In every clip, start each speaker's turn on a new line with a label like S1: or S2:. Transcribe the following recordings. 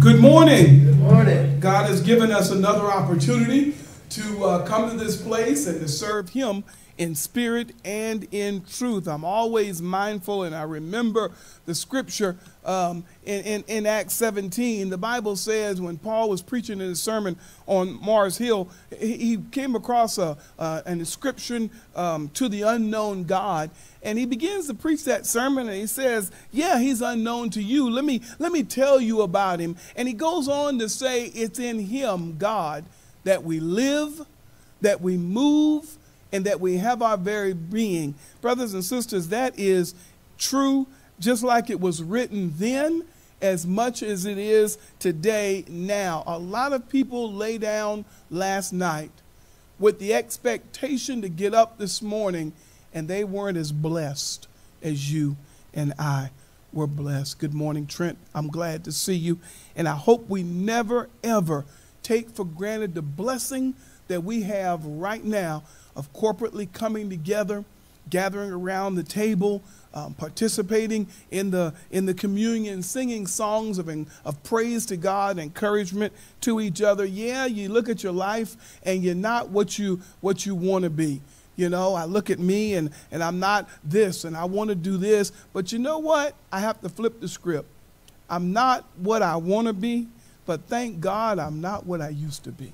S1: Good morning.
S2: Good morning.
S1: God has given us another opportunity to uh, come to this place and to serve Him in spirit and in truth. I'm always mindful, and I remember the scripture um, in, in, in, Acts 17. The Bible says when Paul was preaching in his sermon on Mars Hill, he, came across a, uh, an inscription um, to the unknown God. And he begins to preach that sermon and he says, Yeah, he's unknown to you. Let me, let me tell you about him. And he goes on to say, It's in him, God, that we live, that we move, and that we have our very being. Brothers and sisters, that is true, just like it was written then, as much as it is today, now. A lot of people lay down last night with the expectation to get up this morning and they weren't as blessed as you and I were blessed. Good morning, Trent. I'm glad to see you. And I hope we never, ever take for granted the blessing that we have right now of corporately coming together, gathering around the table, um, participating in the in the communion, singing songs of, of praise to God, encouragement to each other. Yeah, you look at your life and you're not what you what you want to be. You know, I look at me and, and I'm not this and I want to do this. But you know what? I have to flip the script. I'm not what I want to be, but thank God I'm not what I used to be.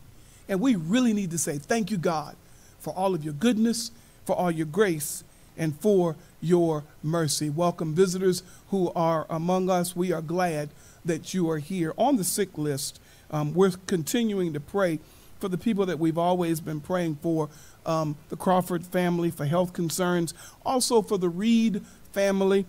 S1: And we really need to say, Thank you, God, for all of your goodness, for all your grace, and for your mercy. Welcome, visitors who are among us. We are glad that you are here. On the sick list, um, we're continuing to pray for the people that we've always been praying for um, the Crawford family for health concerns, also for the Reed family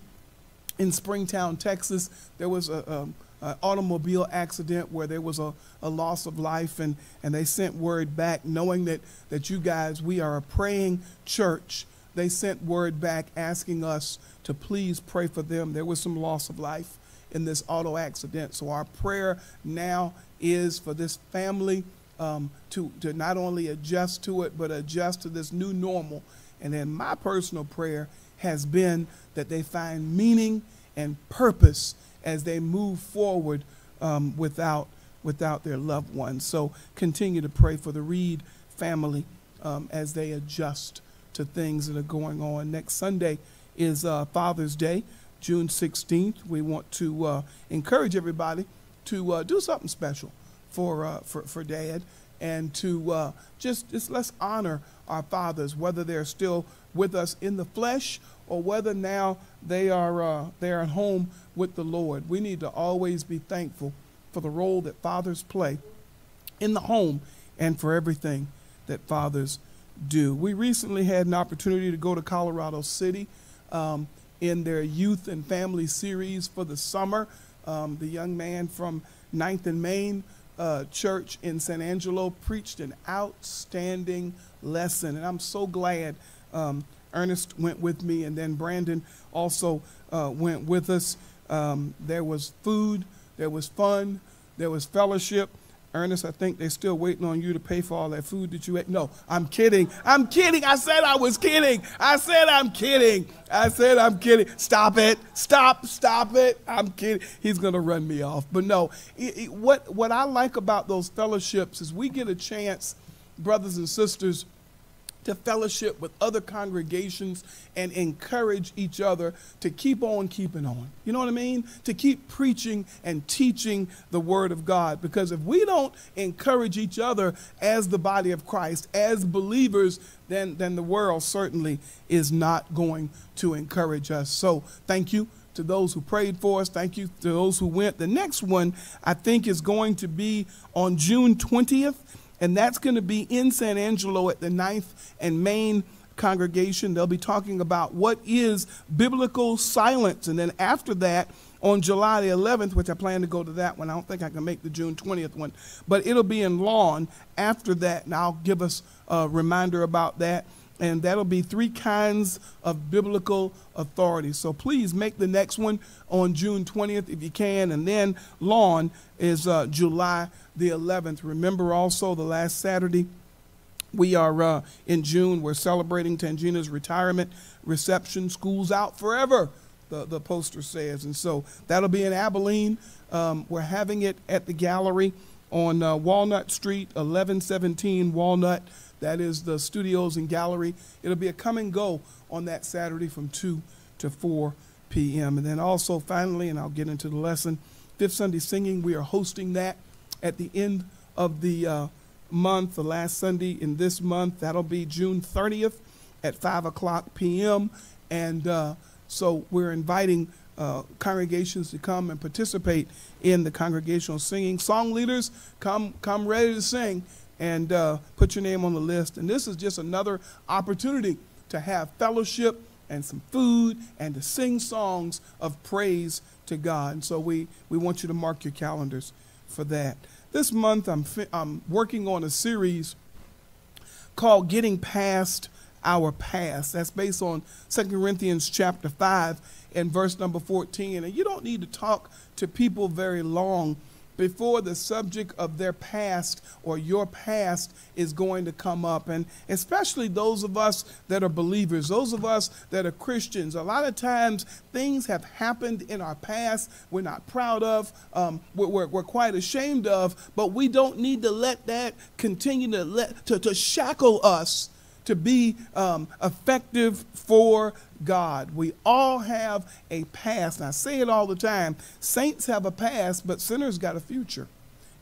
S1: in Springtown, Texas. There was a, a uh, automobile accident where there was a, a loss of life and, and they sent word back knowing that, that you guys, we are a praying church. They sent word back asking us to please pray for them. There was some loss of life in this auto accident. So our prayer now is for this family um, to, to not only adjust to it, but adjust to this new normal. And then my personal prayer has been that they find meaning and purpose as they move forward um, without, without their loved ones. So continue to pray for the Reed family um, as they adjust to things that are going on. Next Sunday is uh, Father's Day, June 16th. We want to uh, encourage everybody to uh, do something special for, uh, for, for Dad and to uh, just, just let's honor our fathers, whether they're still with us in the flesh or whether now they are, uh, they are at home with the Lord. We need to always be thankful for the role that fathers play in the home and for everything that fathers do. We recently had an opportunity to go to Colorado City um, in their youth and family series for the summer. Um, the young man from Ninth and Main uh, Church in San Angelo preached an outstanding lesson, and I'm so glad um, Ernest went with me, and then Brandon also uh, went with us. Um, there was food, there was fun, there was fellowship. Ernest, I think they're still waiting on you to pay for all that food that you ate. No, I'm kidding. I'm kidding. I said I was kidding. I said I'm kidding. I said I'm kidding. Stop it. Stop. Stop it. I'm kidding. He's going to run me off. But no, it, it, what, what I like about those fellowships is we get a chance, brothers and sisters, to fellowship with other congregations and encourage each other to keep on keeping on. You know what I mean? To keep preaching and teaching the Word of God. Because if we don't encourage each other as the body of Christ, as believers, then, then the world certainly is not going to encourage us. So thank you to those who prayed for us. Thank you to those who went. The next one, I think, is going to be on June 20th and that's going to be in San Angelo at the Ninth and Main congregation. They'll be talking about what is biblical silence. And then after that, on July the 11th, which I plan to go to that one, I don't think I can make the June 20th one, but it'll be in Lawn after that, and I'll give us a reminder about that. And that'll be three kinds of biblical authority. So please make the next one on June 20th if you can. And then Lawn is uh, July the 11th. Remember also the last Saturday, we are uh, in June, we're celebrating Tangina's retirement reception. School's out forever. the, the poster says. And so that'll be in Abilene. Um, we're having it at the gallery on uh, Walnut Street, 1117 Walnut. That is the studios and gallery. It'll be a come and go on that Saturday from 2 to 4 p.m. And then also, finally, and I'll get into the lesson, Fifth Sunday Singing, we are hosting that at the end of the uh, month, the last Sunday in this month. That'll be June 30th at 5 o'clock p.m. And uh, so we're inviting uh, congregations to come and participate in the congregational singing. Song leaders, come, come ready to sing and uh, put your name on the list. And this is just another opportunity to have fellowship and some food and to sing songs of praise to God. And so we, we want you to mark your calendars for that. This month I'm, I'm working on a series called Getting Past Our Past. That's based on 2 Corinthians chapter 5 and verse number 14. And you don't need to talk to people very long before the subject of their past or your past is going to come up. And especially those of us that are believers, those of us that are Christians, a lot of times things have happened in our past we're not proud of, um, we're, we're, we're, quite ashamed of, but we don't need to let that continue to, let, to, to shackle us to be um, effective for God. We all have a past. And I say it all the time saints have a past, but sinners got a future.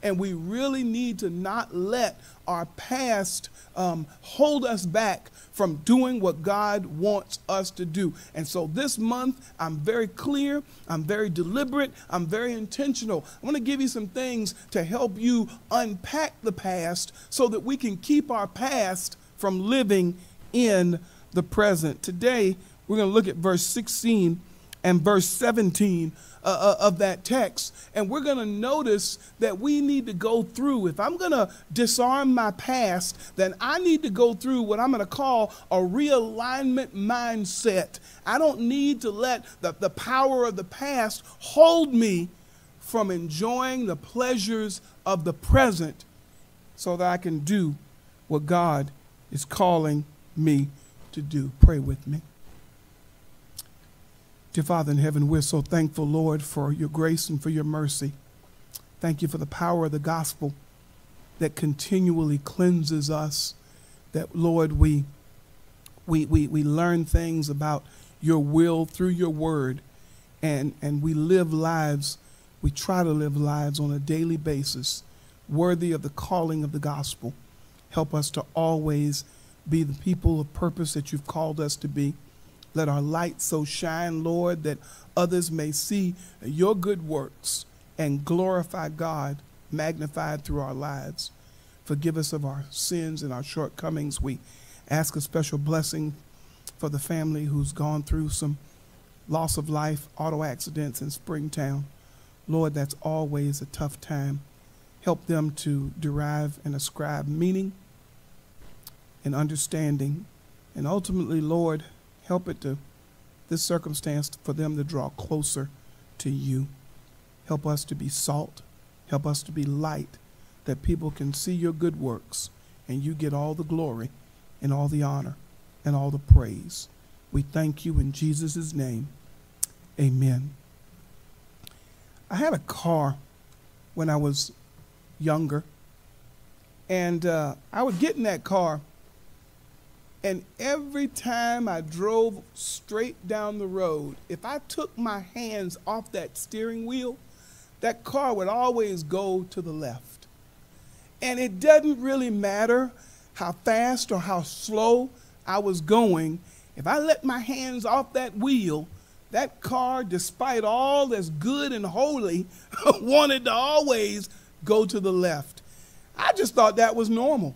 S1: And we really need to not let our past um, hold us back from doing what God wants us to do. And so this month, I'm very clear, I'm very deliberate, I'm very intentional. I want to give you some things to help you unpack the past so that we can keep our past from living in the present. Today, we're going to look at verse 16 and verse 17 uh, uh, of that text. And we're going to notice that we need to go through. If I'm going to disarm my past, then I need to go through what I'm going to call a realignment mindset. I don't need to let the, the power of the past hold me from enjoying the pleasures of the present so that I can do what God is calling me to do. Pray with me. Dear Father in heaven, we're so thankful, Lord, for your grace and for your mercy. Thank you for the power of the gospel that continually cleanses us. That, Lord, we, we, we, we learn things about your will through your word, and, and we live lives, we try to live lives on a daily basis worthy of the calling of the gospel. Help us to always be the people of purpose that you've called us to be. Let our light so shine, Lord, that others may see your good works and glorify God, magnified through our lives. Forgive us of our sins and our shortcomings. We ask a special blessing for the family who's gone through some loss of life, auto accidents in Springtown. Lord, that's always a tough time. Help them to derive and ascribe meaning and understanding. And ultimately, Lord, help it to this circumstance for them to draw closer to you. Help us to be salt. Help us to be light that people can see your good works and you get all the glory and all the honor and all the praise. We thank you in Jesus' name. Amen. I had a car when I was younger, and uh, I would get in that car and every time I drove straight down the road, if I took my hands off that steering wheel, that car would always go to the left. And it doesn't really matter how fast or how slow I was going. If I let my hands off that wheel, that car, despite all that's good and holy, wanted to always go to the left. I just thought that was normal.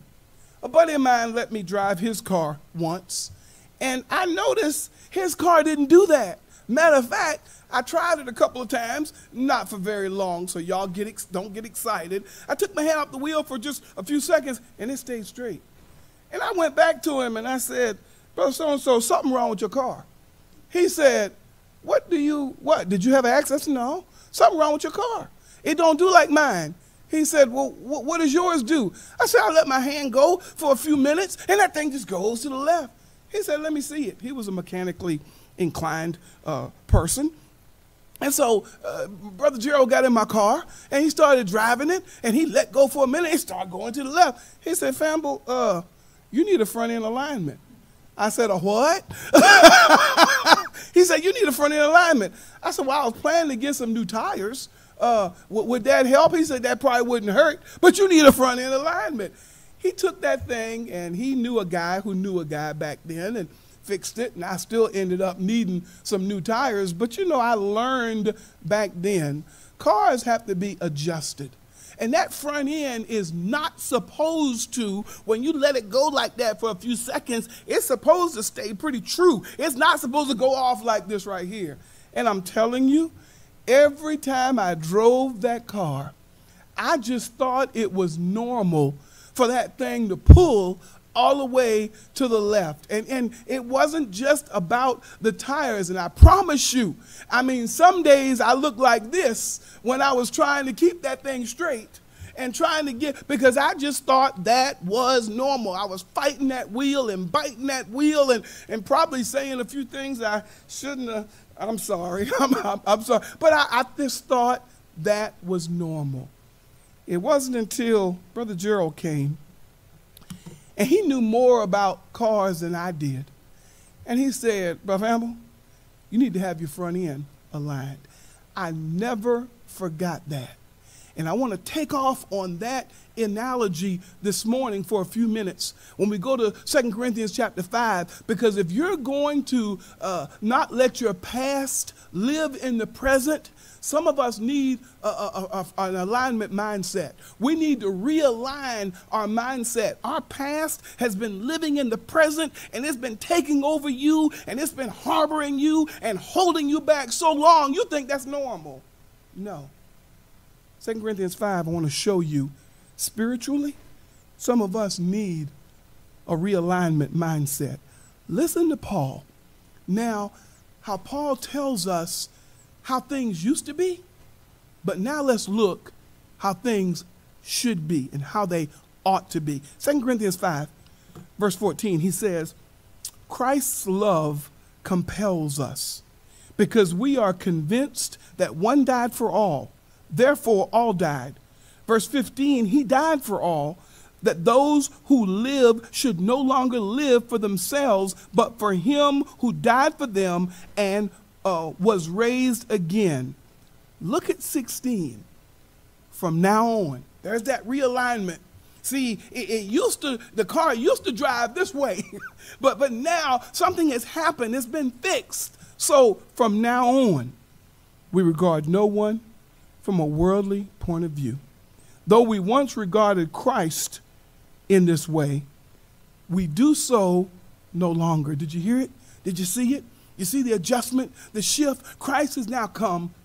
S1: A buddy of mine let me drive his car once, and I noticed his car didn't do that. Matter of fact, I tried it a couple of times, not for very long, so y'all get don't get excited. I took my hand off the wheel for just a few seconds, and it stayed straight. And I went back to him and I said, Brother so and so, something wrong with your car. He said, What do you, what? Did you have access? No. Something wrong with your car. It don't do like mine. He said, Well, what does yours do? I said, I let my hand go for a few minutes, and that thing just goes to the left. He said, Let me see it. He was a mechanically inclined uh, person. And so, uh, Brother Gerald got in my car and he started driving it and he let go for a minute and started going to the left. He said, Famble, uh, you need a front end alignment. I said, A what? he said, You need a front end alignment. I said, Well, I was planning to get some new tires. Uh, would that help? He said, That probably wouldn't hurt, but you need a front end alignment. He took that thing and he knew a guy who knew a guy back then. And fixed it, and I still ended up needing some new tires. But you know, I learned back then cars have to be adjusted. And that front end is not supposed to, when you let it go like that for a few seconds, it's supposed to stay pretty true. It's not supposed to go off like this right here. And I'm telling you, every time I drove that car, I just thought it was normal for that thing to pull all the way to the left. And, and it wasn't just about the tires. And I promise you, I mean, some days I looked like this when I was trying to keep that thing straight and trying to get, because I just thought that was normal. I was fighting that wheel and biting that wheel and, and probably saying a few things I shouldn't have. I'm sorry. I'm, I'm, I'm sorry. But I, I just thought that was normal. It wasn't until Brother Gerald came and he knew more about cars than I did. And he said, Brother Famble, you need to have your front end aligned. I never forgot that. And I want to take off on that analogy this morning for a few minutes when we go to Second Corinthians chapter 5, because if you're going to uh, not let your past live in the present, some of us need a, a, a, an alignment mindset. We need to realign our mindset. Our past has been living in the present and it's been taking over you and it's been harboring you and holding you back so long you think that's normal. No. 2 Corinthians 5, I want to show you spiritually, some of us need a realignment mindset. Listen to Paul. Now, how Paul tells us how things used to be, but now let's look how things should be and how they ought to be. 2 Corinthians 5, verse 14, he says, Christ's love compels us because we are convinced that one died for all, therefore all died. Verse 15, he died for all, that those who live should no longer live for themselves, but for him who died for them and uh, was raised again. Look at 16. From now on, there's that realignment. See, it, it, used to the car used to drive this way, but but now something has happened. It's been fixed. So from now on, we regard no one from a worldly point of view. Though we once regarded Christ in this way, we do so no longer. Did you hear it? Did you see it? You see the adjustment, the shift? Christ has now come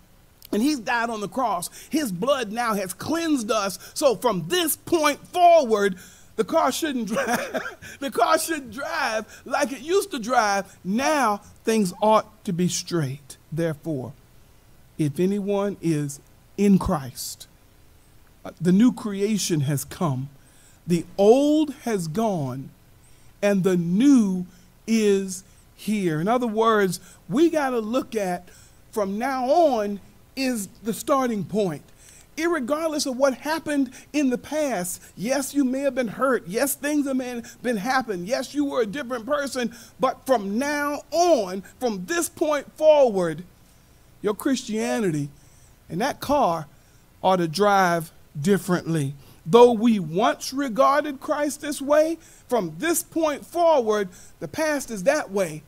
S1: and he's died on the cross. His blood now has cleansed us. So from this point forward, the car shouldn't drive. the car should drive like it used to drive. Now things ought to be straight. Therefore, if anyone is in Christ, uh, the new creation has come. The old has gone, and the new is here. In other words, we got to look at from now on is the starting point. Irregardless of what happened in the past, yes, you may have been hurt. Yes, things have been, been happened. Yes, you were a different person. But from now on, from this point forward, your Christianity and that car ought to drive differently. Though we once regarded Christ this way, from this point forward, the past is that way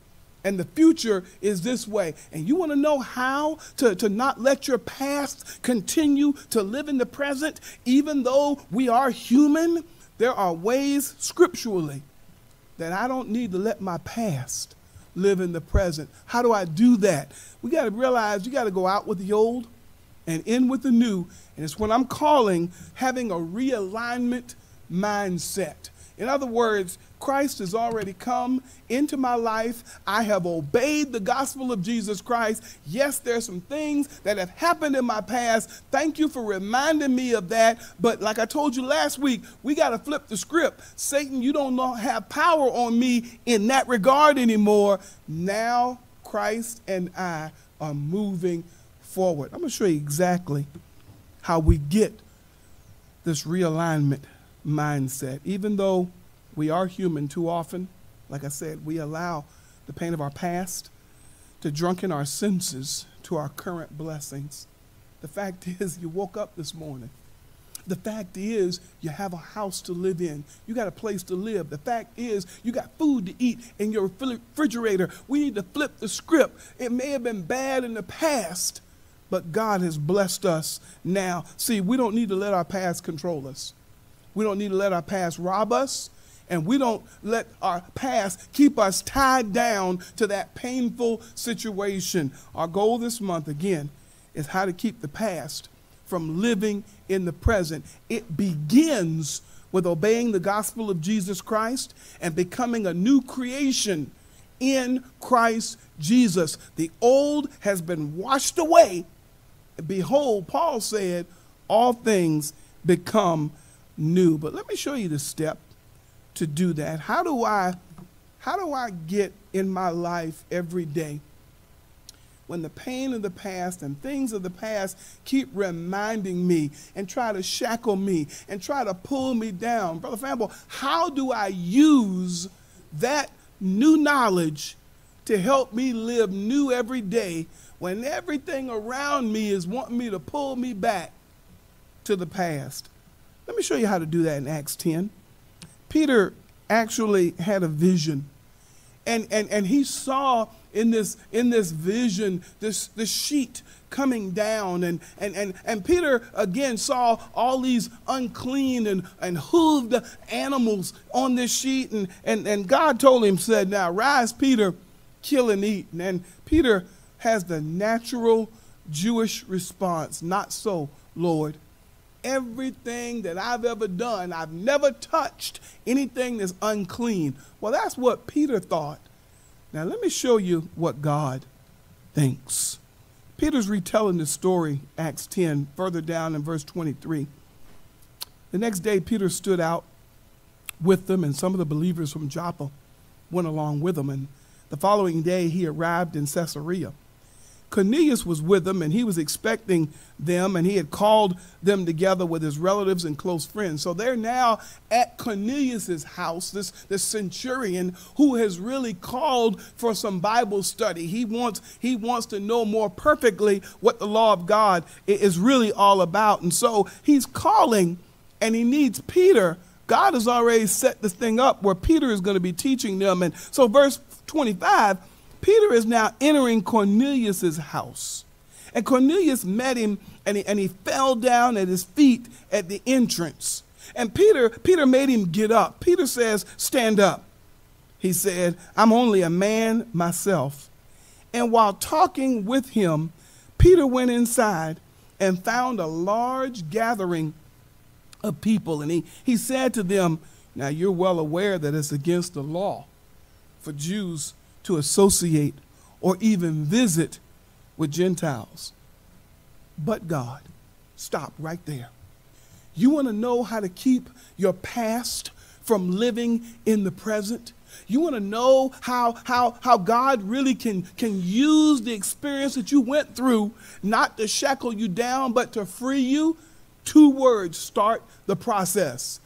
S1: and the future is this way. And you want to know how to, to not let your past continue to live in the present, even though we are human? There are ways scripturally that I don't need to let my past live in the present. How do I do that? We got to realize you got to go out with the old and in with the new. And it's what I'm calling having a realignment mindset. In other words, Christ has already come into my life. I have obeyed the gospel of Jesus Christ. Yes, there's some things that have happened in my past. Thank you for reminding me of that. But like I told you last week, we got to flip the script. Satan, you don't have power on me in that regard anymore. Now Christ and I are moving forward. I'm going to show you exactly how we get this realignment mindset. Even though we are human too often, like I said, we allow the pain of our past to drunken our senses to our current blessings. The fact is, you woke up this morning. The fact is, you have a house to live in. You got a place to live. The fact is, you got food to eat in your refrigerator. We need to flip the script. It may have been bad in the past, but God has blessed us now. See, we don't need to let our past control us. We don't need to let our past rob us. And we don't let our past keep us tied down to that painful situation. Our goal this month, again, is how to keep the past from living in the present. It begins with obeying the gospel of Jesus Christ and becoming a new creation in Christ Jesus. The old has been washed away behold, Paul said, all things become new. But let me show you the step to do that. How do I how do I get in my life every day when the pain of the past and things of the past keep reminding me and try to shackle me and try to pull me down? Brother Famble, how do I use that new knowledge to help me live new every day when everything around me is wanting me to pull me back to the past. Let me show you how to do that in Acts 10. Peter actually had a vision. And, and, and he saw in this, in this vision this, this sheet coming down. And, and, and, and Peter again saw all these unclean and, and hooved animals on this sheet. And, and, and God told him, said, Now rise, Peter, kill and eat. And Peter has the natural Jewish response Not so, Lord. Everything that I've ever done, I've never touched anything that's unclean. Well, that's what Peter thought. Now, let me show you what God thinks. Peter's retelling the story, Acts 10, further down in verse 23. The next day, Peter stood out with them, and some of the believers from Joppa went along with him. And the following day, he arrived in Caesarea. Cornelius was with them and he was expecting them and he had called them together with his relatives and close friends. So they're now at Cornelius's house, this, this centurion who has really called for some Bible study. He wants, he wants to know more perfectly what the law of God is really all about. And so he's calling and he needs Peter. God has already set this thing up where Peter is going to be teaching them. And so verse 25 Peter is now entering Cornelius's house. And Cornelius met him and he, and he fell down at his feet at the entrance. And Peter, Peter made him get up. Peter says, Stand up. He said, I'm only a man myself. And while talking with him, Peter went inside and found a large gathering of people. And he, he said to them, Now you're well aware that it's against the law for Jews to associate or even visit with Gentiles. But God, stop right there. You want to know how to keep your past from living in the present? You want to know how, how, how God really can, can use the experience that you went through not to shackle you down, but to free you? Two words start the process.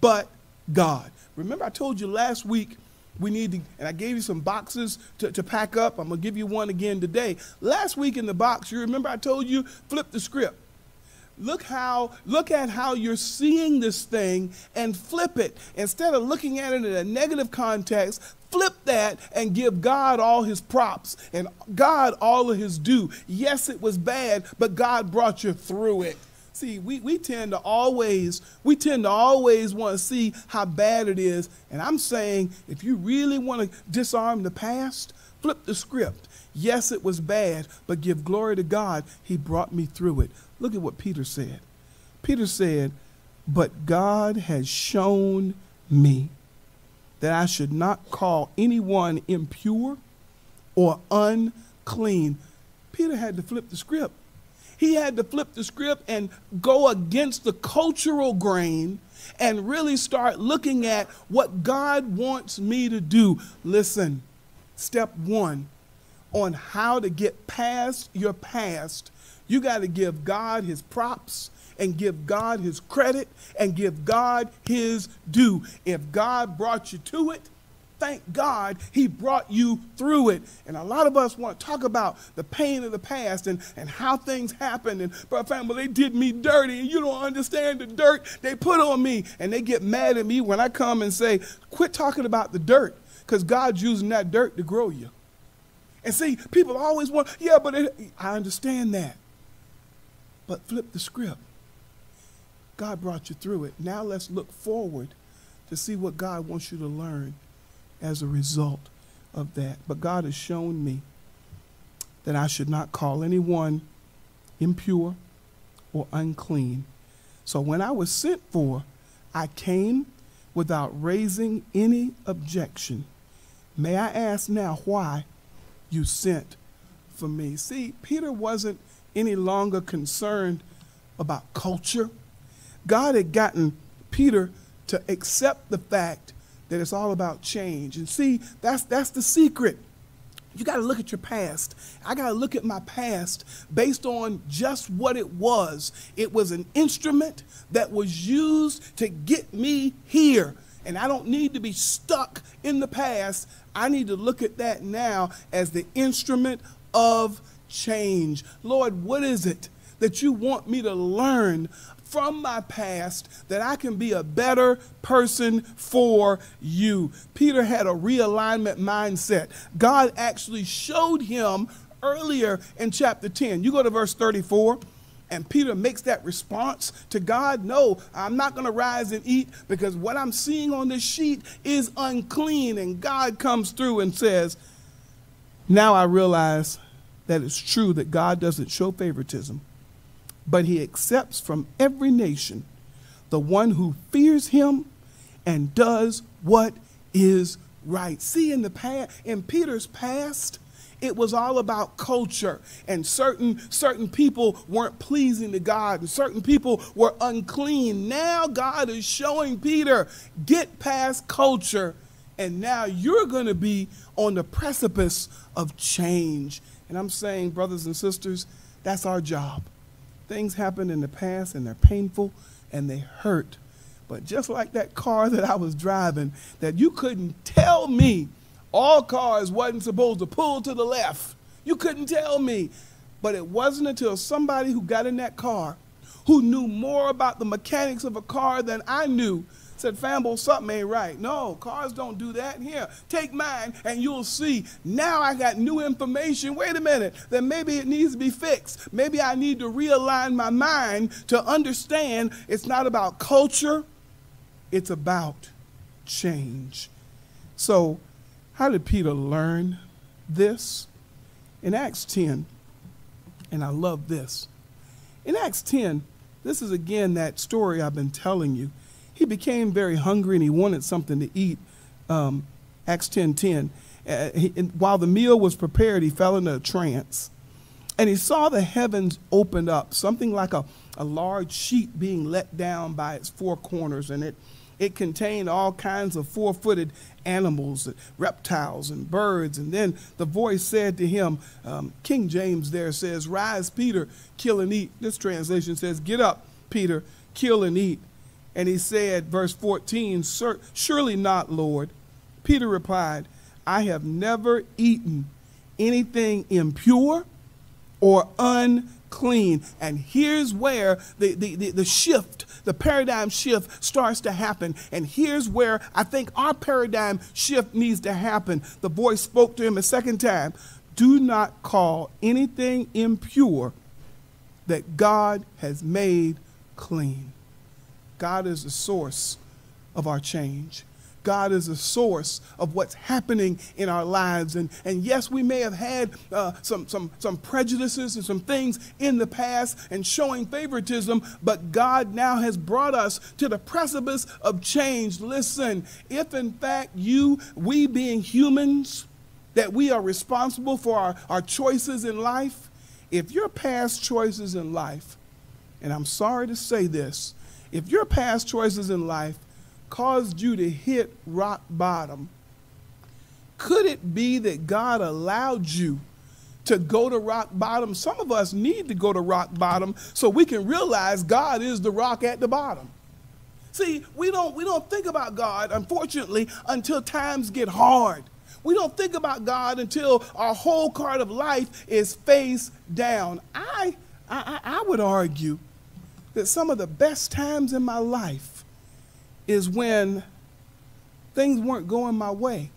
S1: But God. Remember, I told you last week we need to, and I gave you some boxes to, to pack up. I'm going to give you one again today. Last week in the box, you remember I told you, flip the script. Look how, look at how you're seeing this thing and flip it. Instead of looking at it in a negative context, flip that and give God all his props and God all of his due. Yes, it was bad, but God brought you through it. See, we, we tend to always, we tend to always want to see how bad it is. And I'm saying if you really want to disarm the past, flip the script. Yes, it was bad, but give glory to God. He brought me through it. Look at what Peter said. Peter said, But God has shown me that I should not call anyone impure or unclean. Peter had to flip the script. He had to flip the script and go against the cultural grain and really start looking at what God wants me to do. Listen, step one on how to get past your past, you got to give God his props and give God his credit and give God his due. If God brought you to it, thank God he brought you through it. And a lot of us want to talk about the pain of the past and, and how things happened. And, but family, they did me dirty, and you don't understand the dirt they put on me. And they get mad at me when I come and say, quit talking about the dirt, because God's using that dirt to grow you. And see, people always want, yeah, but it, I understand that. But flip the script. God brought you through it. Now let's look forward to see what God wants you to learn as a result of that. But God has shown me that I should not call anyone impure or unclean. So when I was sent for, I came without raising any objection. May I ask now why you sent for me? See, Peter wasn't any longer concerned about culture. God had gotten Peter to accept the fact that it's all about change. And see, that's that's the secret. You got to look at your past. I got to look at my past based on just what it was. It was an instrument that was used to get me here. And I don't need to be stuck in the past. I need to look at that now as the instrument of change. Lord, what is it that you want me to learn from my past that I can be a better person for you. Peter had a realignment mindset. God actually showed him earlier in chapter 10. You go to verse 34. And Peter makes that response to God No, I'm not going to rise and eat because what I'm seeing on this sheet is unclean. And God comes through and says, Now I realize that it's true that God doesn't show favoritism but he accepts from every nation the one who fears him and does what is right. See, in the past, in Peter's past, it was all about culture and certain certain people weren't pleasing to God and certain people were unclean. Now God is showing Peter, get past culture and now you're going to be on the precipice of change. And I'm saying brothers and sisters, that's our job. Things happened in the past and they're painful and they hurt. But just like that car that I was driving, that you couldn't tell me all cars wasn't supposed to pull to the left. You couldn't tell me. But it wasn't until somebody who got in that car, who knew more about the mechanics of a car than I knew, said, Famble, something ain't right. No, cars don't do that. Here, take mine and you'll see. Now I got new information. Wait a minute, then maybe it needs to be fixed. Maybe I need to realign my mind to understand it's not about culture, it's about change. So, how did Peter learn this? In Acts 10, and I love this. In Acts 10, this is again that story I've been telling you he became very hungry and he wanted something to eat. Um, Acts 10 10. Uh, he, while the meal was prepared, he fell into a trance. And he saw the heavens opened up, something like a, a large sheet being let down by its four corners. And it, it contained all kinds of four footed animals, and reptiles, and birds. And then the voice said to him, um, King James there says, Rise, Peter, kill and eat. This translation says, Get up, Peter, kill and eat. And he said, verse 14, Surely not, Lord. Peter replied, I have never eaten anything impure or unclean. And here's where the, the, the, the, shift, the paradigm shift starts to happen. And here's where I think our paradigm shift needs to happen. The voice spoke to him a second time Do not call anything impure that God has made clean. God is the source of our change. God is the source of what's happening in our lives. And, and yes, we may have had uh, some, some, some prejudices and some things in the past and showing favoritism, but God now has brought us to the precipice of change. Listen, if in fact you, we being humans, that we are responsible for our, our choices in life, if your past choices in life, and I'm sorry to say this, if your past choices in life caused you to hit rock bottom, could it be that God allowed you to go to rock bottom. Some of us need to go to rock bottom so we can realize God is the rock at the bottom. See, we don't, we don't think about God, unfortunately, until times get hard. We don't think about God until our whole card of life is face down. I, I, I would argue that some of the best times in my life is when things weren't going my way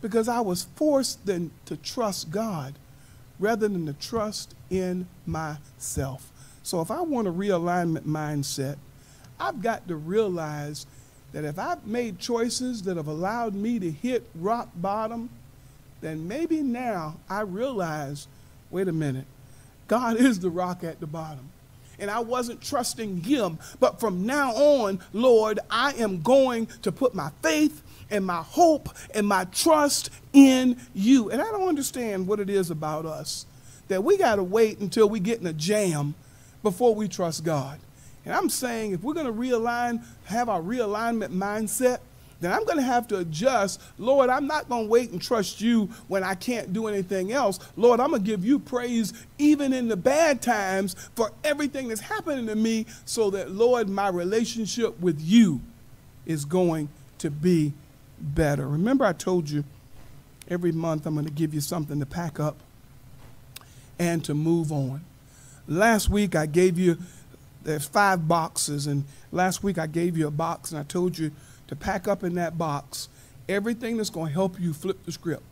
S1: because I was forced then to trust God rather than to trust in myself. So if I want a realignment mindset, I've got to realize that if I've made choices that have allowed me to hit rock bottom, then maybe now I realize wait a minute, God is the rock at the bottom. And I wasn't trusting Him. But from now on, Lord, I am going to put my faith and my hope and my trust in you. And I don't understand what it is about us that we got to wait until we get in a jam before we trust God. And I'm saying if we're going to realign, have our realignment mindset, then I'm going to have to adjust. Lord, I'm not going to wait and trust you when I can't do anything else. Lord, I'm going to give you praise even in the bad times for everything that's happening to me so that, Lord, my relationship with you is going to be better. Remember, I told you every month I'm going to give you something to pack up and to move on. Last week I gave you there's five boxes, and last week I gave you a box and I told you to pack up in that box everything that's going to help you flip the script.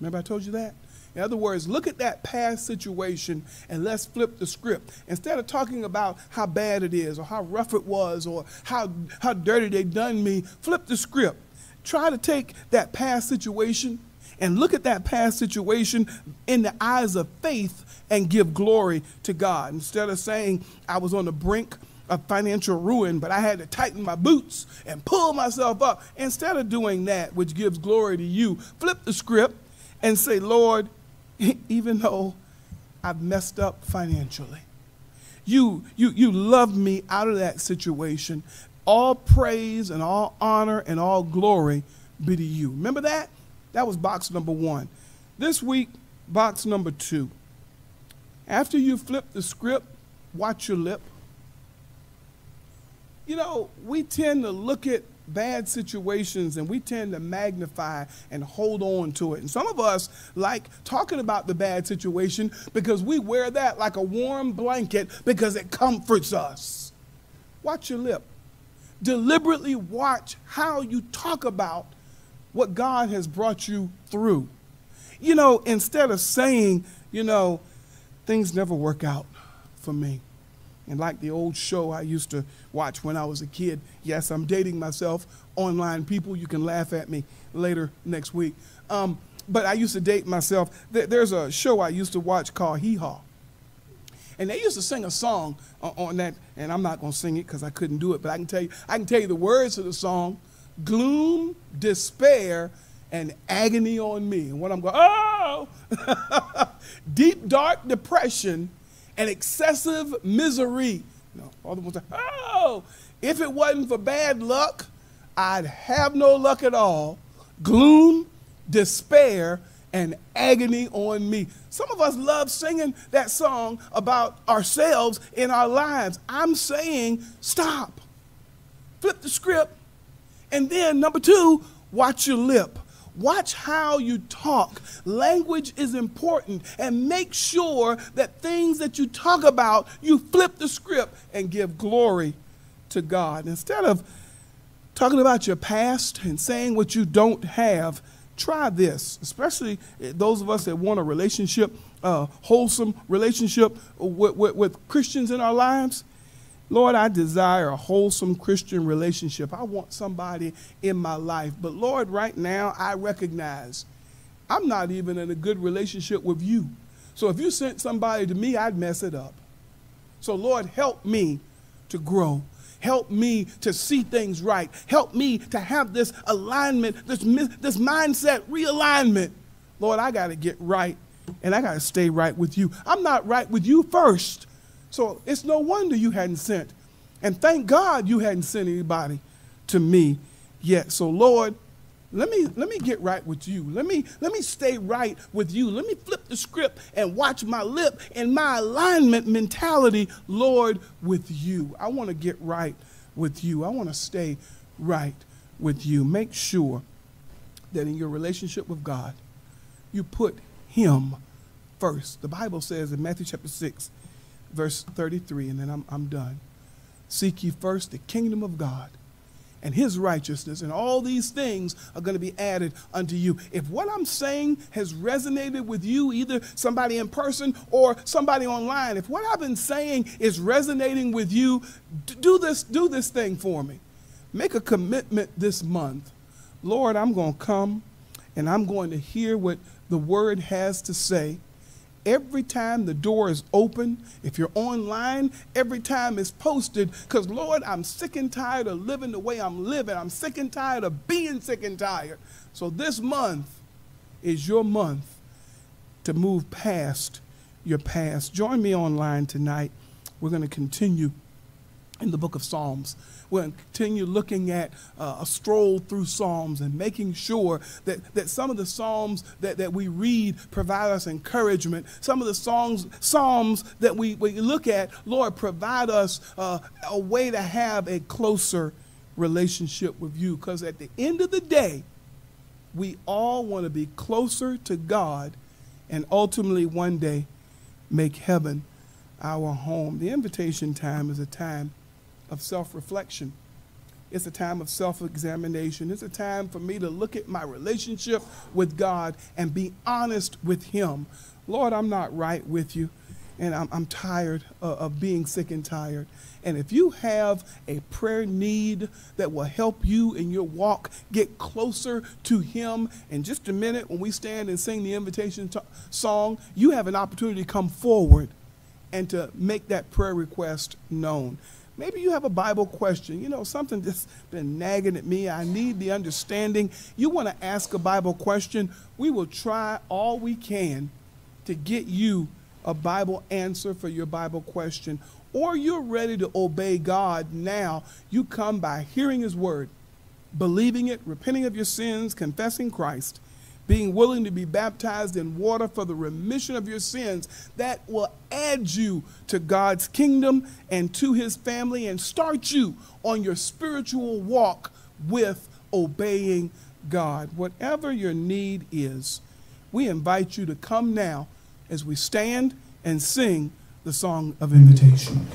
S1: Remember I told you that? In other words, look at that past situation and let's flip the script. Instead of talking about how bad it is or how rough it was or how, how dirty they done me, flip the script. Try to take that past situation and look at that past situation in the eyes of faith and give glory to God. Instead of saying I was on the brink of financial ruin, but I had to tighten my boots and pull myself up. Instead of doing that, which gives glory to you, flip the script and say, Lord, even though I've messed up financially, you, you, you love me out of that situation. All praise and all honor and all glory be to you. Remember that? That was box number one. This week, box number two. After you flip the script, watch your lip. You know, we tend to look at bad situations and we tend to magnify and hold on to it. And some of us like talking about the bad situation because we wear that like a warm blanket because it comforts us. Watch your lip. Deliberately watch how you talk about what God has brought you through. You know, instead of saying, you know, things never work out for me. And like the old show I used to watch when I was a kid, yes, I'm dating myself, online people, you can laugh at me later next week. Um, but I used to date myself. There's a show I used to watch called Hee Haw. And they used to sing a song on that, and I'm not going to sing it because I couldn't do it, but I can tell you, I can tell you the words of the song gloom, despair, and agony on me. And what I'm going, oh, deep, dark depression and excessive misery. No, all the ones, oh, if it wasn't for bad luck, I'd have no luck at all. Gloom, despair, and agony on me. Some of us love singing that song about ourselves in our lives. I'm saying, stop. Flip the script and then, number two, watch your lip. Watch how you talk. Language is important. And make sure that things that you talk about, you flip the script and give glory to God. Instead of talking about your past and saying what you don't have, try this, especially eh, those of us that want a relationship, a wholesome relationship with, with, with Christians in our lives. Lord, I desire a wholesome Christian relationship. I want somebody in my life. But Lord, right now, I recognize I'm not even in a good relationship with you. So if you sent somebody to me, I'd mess it up. So, Lord, help me to grow. Help me to see things right. Help me to have this alignment, this, this mindset realignment. Lord, I got to get right and I got to stay right with you. I'm not right with you first. So it's no wonder you hadn't sent. And thank God you hadn't sent anybody to me yet. So, Lord, let me let me get right with you. Let me let me stay right with you. Let me flip the script and watch my lip and my alignment mentality, Lord, with you. I want to get right with you. I want to stay right with you. Make sure that in your relationship with God, you put him first. The Bible says in Matthew chapter 6, verse 33, and then I'm, I'm done. Seek ye first the kingdom of God and his righteousness, and all these things are going to be added unto you. If what I'm saying has resonated with you, either somebody in person or somebody online, if what I've been saying is resonating with you, do this, do this thing for me. Make a commitment this month. Lord, I'm going to come and I'm going to hear what the word has to say every time the door is open, if you're online, every time it's posted, because Lord, I'm sick and tired of living the way I'm living. I'm sick and tired of being sick and tired. So this month is your month to move past your past. Join me online tonight. We're going to continue in the book of Psalms. We'll continue looking at uh, a stroll through Psalms and making sure that, that some of the Psalms that, that we read provide us encouragement. Some of the songs, Psalms that we, we look at, Lord, provide us uh, a way to have a closer relationship with you. Because at the end of the day, we all want to be closer to God and ultimately one day make heaven our home. The invitation time is a time of self reflection. It's a time of self examination. It's a time for me to look at my relationship with God and be honest with Him. Lord, I'm not right with you, and I'm, I'm tired of, of being sick and tired. And if you have a prayer need that will help you in your walk get closer to Him, in just a minute when we stand and sing the invitation song, you have an opportunity to come forward and to make that prayer request known. Maybe you have a Bible question, you know, something that's been nagging at me. I need the understanding. You want to ask a Bible question, we will try all we can to get you a Bible answer for your Bible question. Or you're ready to obey God now. You come by hearing His word, believing it, repenting of your sins, confessing Christ being willing to be baptized in water for the remission of your sins, that will add you to God's kingdom and to his family and start you on your spiritual walk with obeying God. Whatever your need is, we invite you to come now as we stand and sing the song of invitation.